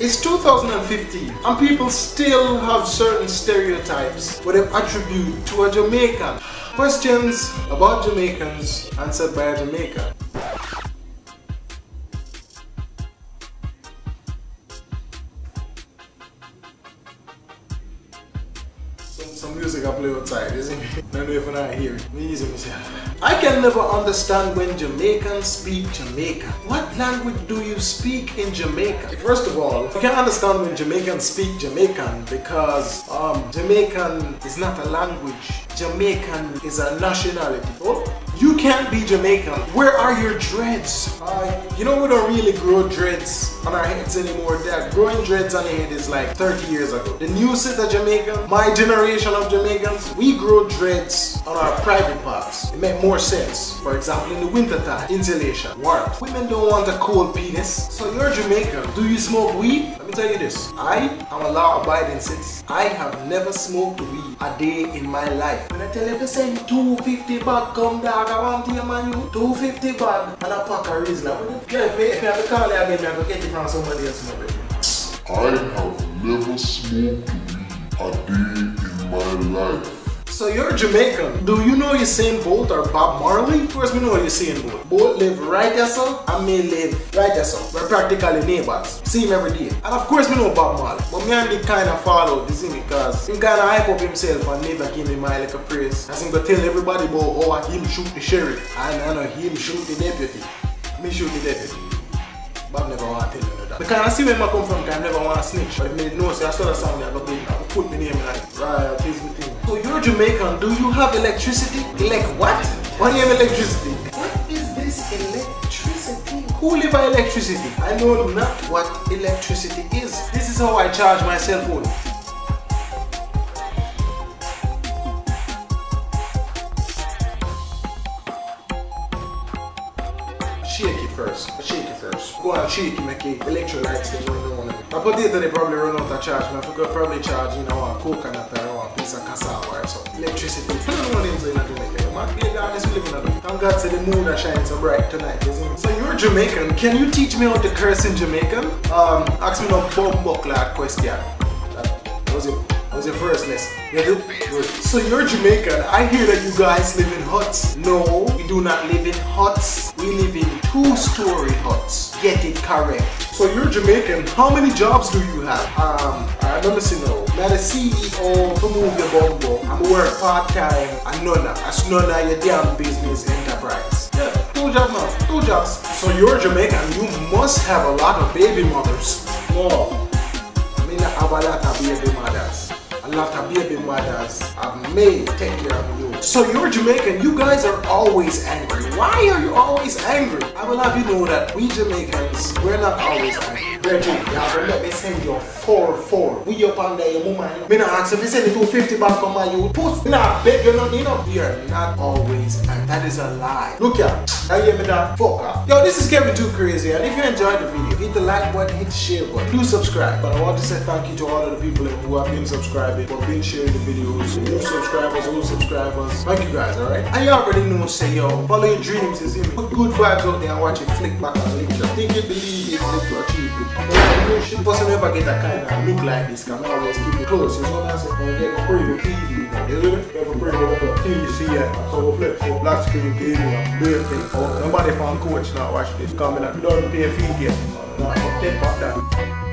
It's 2015 and people still have certain stereotypes what they attribute to a Jamaican. Questions about Jamaicans answered by a Jamaican. Music I isn't it? I I'm not hearing. Me easy myself. I can never understand when Jamaicans speak Jamaican. What language do you speak in Jamaica? First of all, I can understand when Jamaicans speak Jamaican because um, Jamaican is not a language. Jamaican is a nationality. Oh, you can't be Jamaican. Where are your dreads? Uh, you know we don't really grow dreads on our heads anymore. That growing dreads on the head is like 30 years ago. The new set of Jamaican, my generation of Jamaicans, we grow dreads on our private parts. It make more sense. For example, in the winter time, insulation, warmth. Women don't want a cold penis. So you're Jamaican. Do you smoke weed? Let me tell you this. I am a law-abiding citizen. I have never smoked weed a day in my life. When I tell you to send 250 bag come dog, I want to man you 250 bag and a pack of Rizla. Yeah, if have to call you again, I get it from somebody else, my. I have never smoked weed a day in my life. So you're Jamaican. Do you know Usain Bolt or Bob Marley? Of course we know Usain Bolt. Both live right there so, and me live right there so. We're practically neighbors. See him every day. And of course we know Bob Marley. But me and the kind of follow this thing because he kind of hype up himself and never give me my like a praise. As him go tell everybody about how him shoot the sheriff. And I know him shoot the deputy. Me shoot the deputy. Bob never want to tell you Because I see where I come from, I never want to snitch. But if me know, so I saw the sound that I go put my name in right, please with him. So you're Jamaican, do you have electricity? Like what? What do you have electricity? What is this electricity? Who live by electricity? I know not what electricity is. This is how I charge my cell phone. First. Shake it first. Go and shake it, make it electrolytes them going on. My potato they probably run out of charge. man. I forgot probably charge you know a coconut or a piece of cassava or something. Electricity. I don't know what things in Jamaica. Man, yeah, God we live in a Thank God say the moon is shining so bright tonight, isn't it? So you're Jamaican. Can you teach me how to curse in Jamaican? Um, ask me no bum buckler question. That was it. Was your first lesson. You do? Good. So you're Jamaican. I hear that you guys live in huts. No, we do not live in huts. We live in two-story huts. Get it correct. So you're Jamaican. How many jobs do you have? Um, I remember see now. I'm the CEO to move your bumbo. I'm work part-time and none That's none of your damn business enterprise. Yeah, two jobs now. Two jobs. So you're Jamaican. You must have a lot of baby mothers. No. I mean, I have a lot of baby mothers. A lot of baby mothers have made take care of you. So you're Jamaican, you guys are always angry. Why are you always angry? I will have you know that we Jamaicans, we're not always angry. Reggie, y'all will let me send you 4-4. We up there, your mama. Me not ask if you send me 250 back on my youth. Puss, me not beg you nothing, you. We are not always angry. That is a lie. Look here, I hear me that fuck up. Yo, this is Kevin Too Crazy, and if you enjoyed the video, hit the like button, hit the share button. Do subscribe. But I want to say thank you to all of the people who have been subscribing, who have been sharing the videos, new subscribers, old subscribers. Thank you guys, alright? And you already know, say yo, follow your dreams, is it? Put good vibes out there and watch it flick back and lick it. Think you believe it, lick to it. You should never get a kind of look like this, can always keep it close. You know what I'm saying? Get a pretty TV, you know. A pretty little TV, yeah. So we flip, so black screen game, nobody from coach now watch this. Coming up, you don't pay a fee yet. No, take that.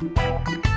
Música